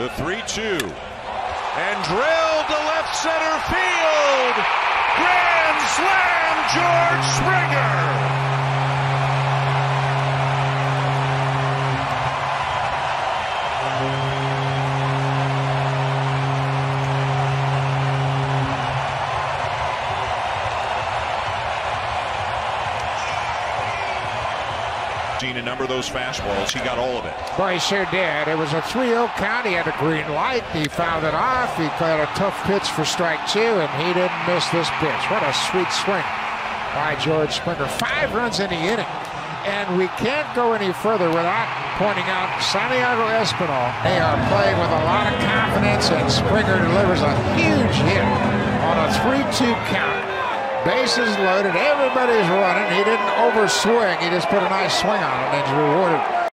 The 3 2. And drilled to left 15 a number of those fastballs. He got all of it. Boy, he sure did. It was a 3-0 count. He had a green light. He fouled it off. He caught a tough pitch for strike two, and he didn't miss this pitch. What a sweet swing by George Springer. Five runs in the inning. And we can't go any further without pointing out Santiago Espinal. They are playing with a lot of confidence, and Springer delivers a huge hit on a 3-2 count. Bases loaded. Everybody's running. He didn't overswing. He just put a nice swing on it and he's rewarded